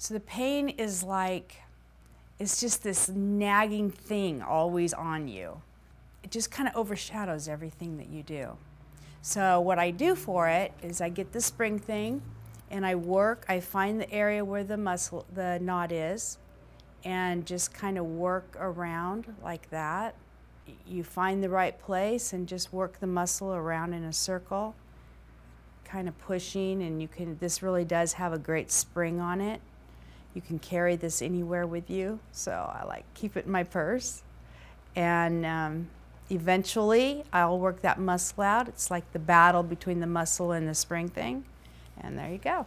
So the pain is like, it's just this nagging thing always on you. It just kind of overshadows everything that you do. So what I do for it is I get the spring thing and I work, I find the area where the muscle, the knot is, and just kind of work around like that. You find the right place and just work the muscle around in a circle, kind of pushing, and you can, this really does have a great spring on it. You can carry this anywhere with you, so I like keep it in my purse. And um, eventually I'll work that muscle out. It's like the battle between the muscle and the spring thing. And there you go.